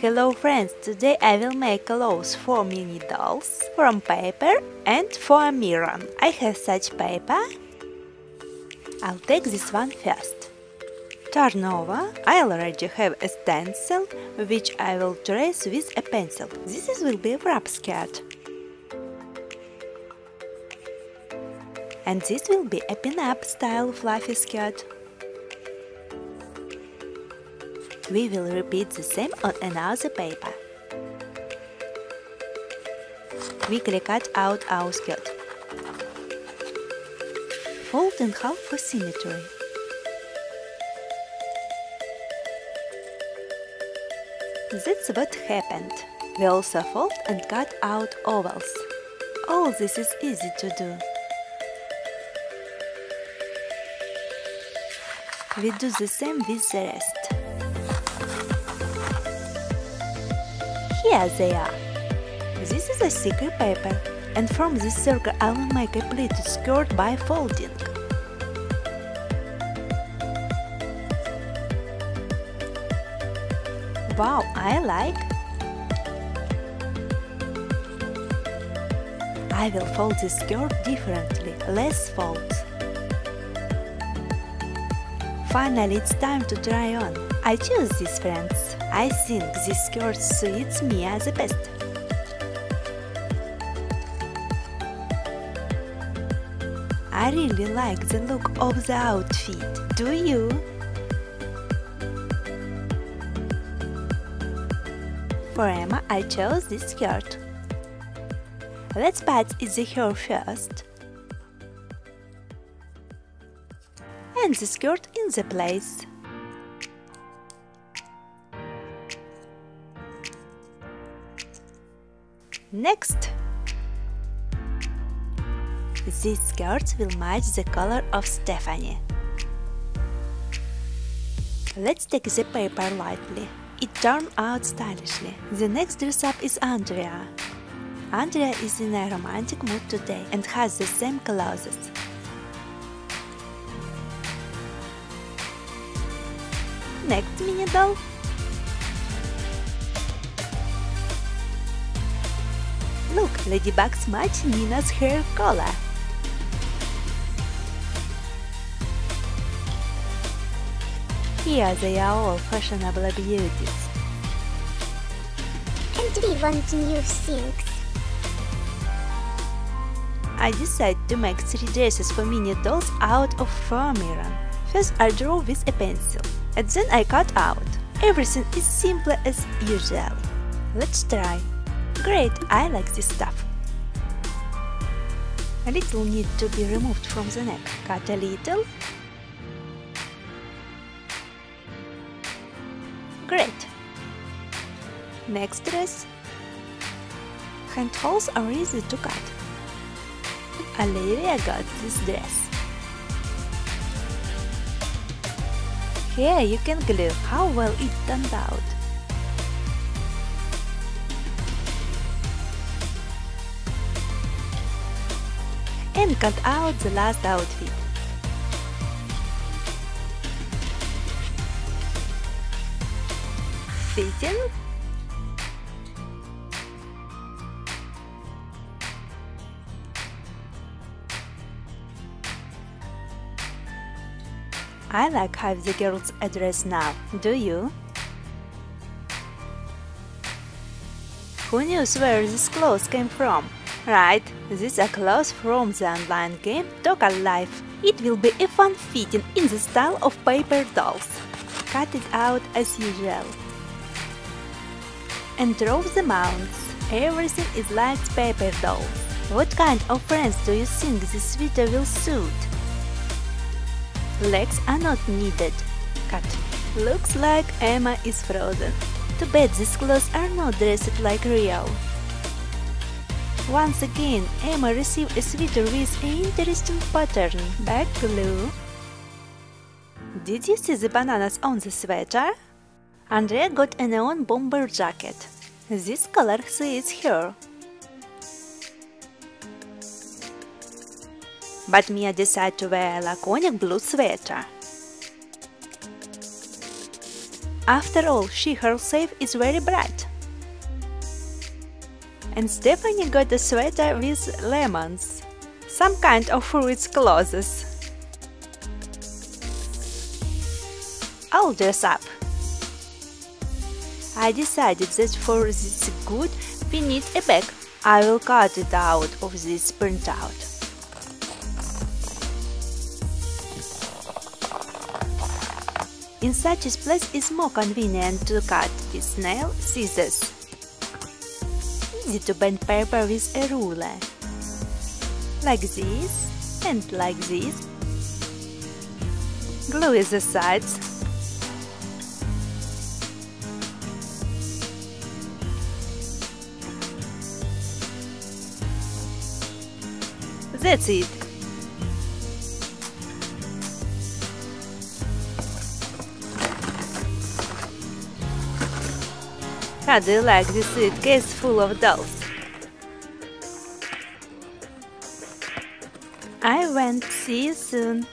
Hello friends, today I will make clothes for mini dolls from paper and foamiran. I have such paper. I'll take this one first. Turn over. I already have a stencil which I will trace with a pencil. This is will be a wrap skirt. And this will be a pin-up style fluffy skirt. We will repeat the same on another paper. Quickly cut out our skirt. Fold in half for symmetry. That's what happened. We also fold and cut out ovals. All this is easy to do. We do the same with the rest. Here they are. This is a secret paper, and from this circle I will make a pleated skirt by folding. Wow, I like! I will fold this skirt differently, less folds. Finally, it's time to try on. I choose these friends. I think this skirt suits me as the best. I really like the look of the outfit. Do you? For Emma, I chose this skirt. Let's pat the hair first. And the skirt in the place. Next! These skirts will match the color of Stephanie. Let's take the paper lightly. It turned out stylishly. The next dress up is Andrea. Andrea is in a romantic mood today and has the same clothes. Next mini doll Look, ladybugs match Nina's hair color. Here they are all fashionable beauties. And we want new things. I decided to make three dresses for mini dolls out of foamiran. First I draw with a pencil, and then I cut out. Everything is simple as usual. Let's try. Great, I like this stuff. A little need to be removed from the neck. Cut a little. Great. Next dress. Hand holes are easy to cut. A Olivia got this dress. Here you can glue how well it turned out. And cut out the last outfit. Fitting? I like how the girls address now, do you? Who knows where these clothes came from? Right, these a clothes from the online game Toca Life. It will be a fun fitting in the style of paper dolls. Cut it out as usual. And draw the mounts. Everything is like paper dolls. What kind of friends do you think this sweater will suit? Legs are not needed. Cut. Looks like Emma is frozen. Too bad these clothes are not dressed like real. Once again, Emma received a sweater with an interesting pattern, back glue. Did you see the bananas on the sweater? Andrea got a neon bomber jacket. This color suits her. But Mia decided to wear a laconic blue sweater. After all, she herself is very bright. And Stephanie got a sweater with lemons, some kind of fruits clothes. I'll dress up. I decided that for this good we need a bag. I will cut it out of this printout. In such a place it's more convenient to cut with nail scissors. Easy to bend paper with a ruler. Like this and like this. Glue the sides That's it. How like this suitcase full of dolls? I went. See you soon.